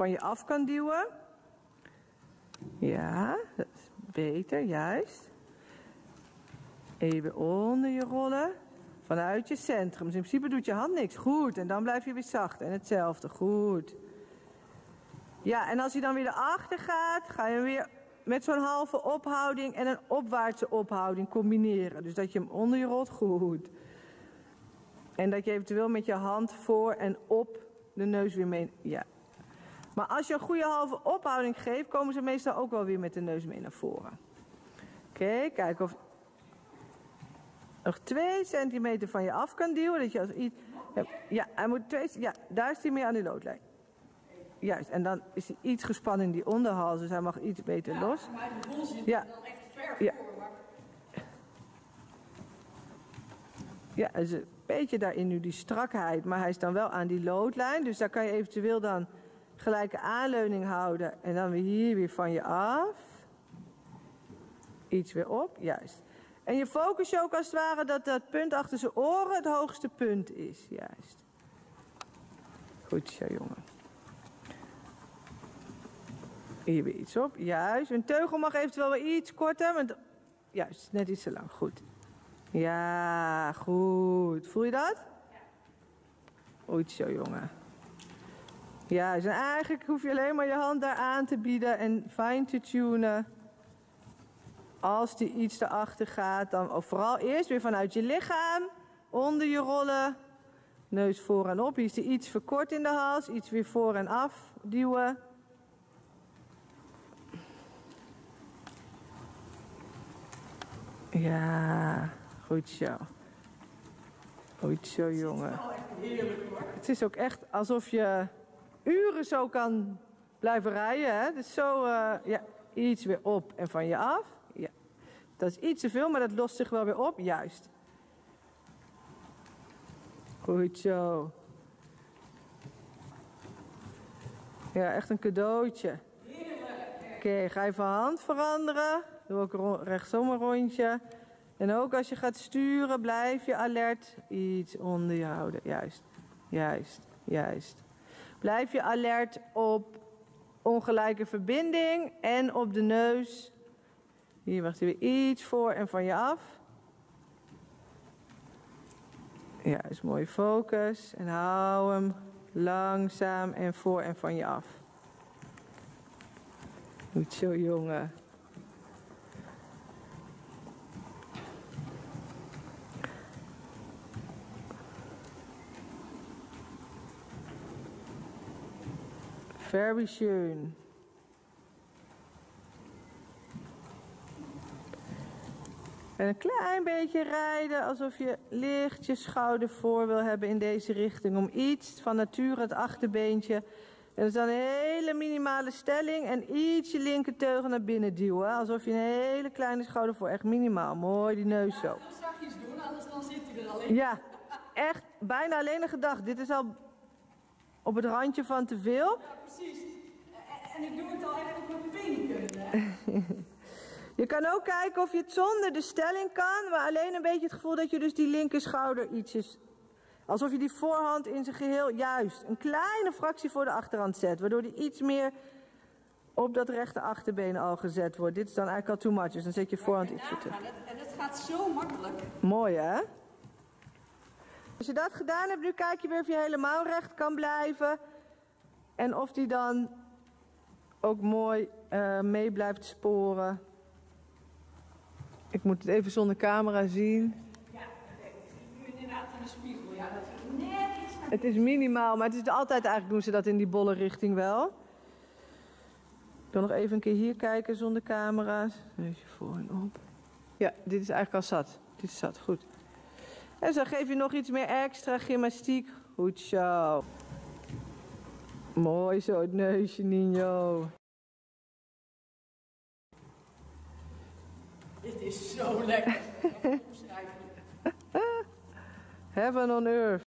van je af kan duwen. Ja, dat is beter, juist. Even onder je rollen. Vanuit je centrum. Dus in principe doet je hand niks. Goed. En dan blijf je weer zacht. En hetzelfde. Goed. Ja, en als hij dan weer erachter gaat, ga je hem weer met zo'n halve ophouding en een opwaartse ophouding combineren. Dus dat je hem onder je rolt. Goed. En dat je eventueel met je hand voor en op de neus weer mee. Ja. Maar als je een goede halve ophouding geeft, komen ze meestal ook wel weer met de neus mee naar voren. Oké, kijk of nog 2 centimeter van je af kan duwen. Dat je als iets. Ja, hij moet twee. Ja, daar is hij mee aan de loodlijn. Juist, en dan is hij iets gespannen in die onderhals, dus hij mag iets beter Ja, los. Maar de vol zit Ja. dan echt ver Ja. voor. Maar Ja, een beetje daarin nu die strakheid, maar hij is dan wel aan die loodlijn. Dus daar kan je eventueel dan gelijke aanleuning houden en dan weer hier weer van je af. Iets weer op, juist. En je focus je ook als het ware dat dat punt achter zijn oren het hoogste punt is, juist. Goed zo, jongen. Hier weer iets op, juist. Een teugel mag eventueel weer iets korter, want juist, net iets te lang, goed. Ja, goed. Voel je dat? Goed zo, jongen. Ja, dus eigenlijk hoef je alleen maar je hand daar aan te bieden en fijn te tunen. Als die iets erachter gaat, dan vooral eerst weer vanuit je lichaam, onder je rollen, neus voor en op. Is die iets verkort in de hals, iets weer voor en af duwen. Ja, goed zo. Goed zo, jongen. wel echt heerlijk hoor. Het is ook echt alsof je uren zo kan blijven rijden. Hè? Dus zo, eh, ja, iets weer op en van je af. Ja. Dat is iets te veel, maar dat lost zich wel weer op. Juist. Goed zo. Ja, echt een cadeautje. Oké, ga je van hand veranderen. Doe ook rechtsom een rondje. En ook als je gaat sturen, blijf je alert. Iets onder je houden. Juist, juist, juist. Blijf je alert op ongelijke verbinding en op de neus. Hier wacht weer iets voor en van je af. Ja, is mooi focus. En hou hem langzaam en voor en van je af. Goed zo, jongen. Very schön. En een klein beetje rijden alsof je licht je schouder voor wil hebben in deze richting. Om iets van nature het achterbeentje. En dan een hele minimale stelling. En iets je linkerteugel naar binnen duwen. Alsof je een hele kleine schouder voor. Echt minimaal. Mooi die neus zo. Ja, zachtjes doen, anders dan zit hij er alleen. Ja, echt bijna alleen een gedachte. Dit is al op het randje van te veel. Ja, precies. En, en ik doe het al echt op mijn pinken. Je kan ook kijken of je het zonder de stelling kan, maar alleen een beetje het gevoel dat je dus die linker schouder ietsjes, alsof je die voorhand in zijn geheel juist een kleine fractie voor de achterhand zet, waardoor die iets meer op dat rechte achterbeen al gezet wordt. Dit is dan eigenlijk al too much, dus dan zet je voorhand iets terug. Nagaan, En het gaat zo makkelijk. Mooi hè? Als je dat gedaan hebt, nu kijk je weer of je helemaal recht kan blijven. En of die dan ook mooi eh, mee blijft sporen. Ik moet het even zonder camera zien. Ja, nu inderdaad in de spiegel. Ja, dat is net iets Het is minimaal, maar het is altijd eigenlijk doen ze dat in die bolle richting wel. Ik wil nog even een keer hier kijken zonder camera's. Neusje voor en op. Ja, dit is eigenlijk al zat. Dit is zat, goed. En zo geef je nog iets meer extra gymnastiek. Goed zo. Mooi zo, het neusje, Nino. Dit is zo lekker. Heaven on earth.